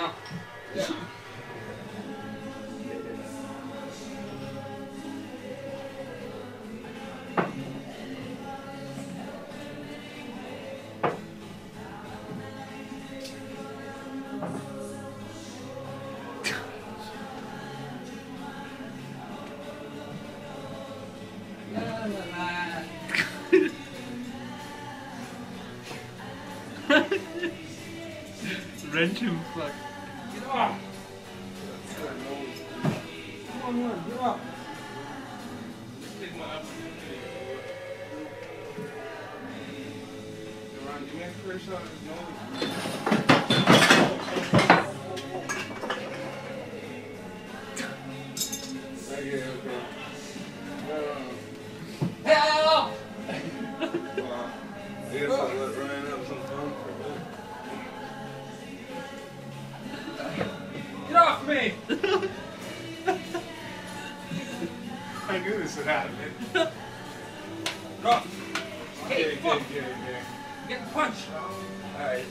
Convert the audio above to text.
no. you Wrench him, fuck. Get off! Come on, man, get off. Take my opportunity. Ron, give me a clear shot of nose. Okay, okay. Help! Well, I guess I'll let Ryan me! I knew this would happen. Go! Okay, fuck! Okay, okay, punched! Alright.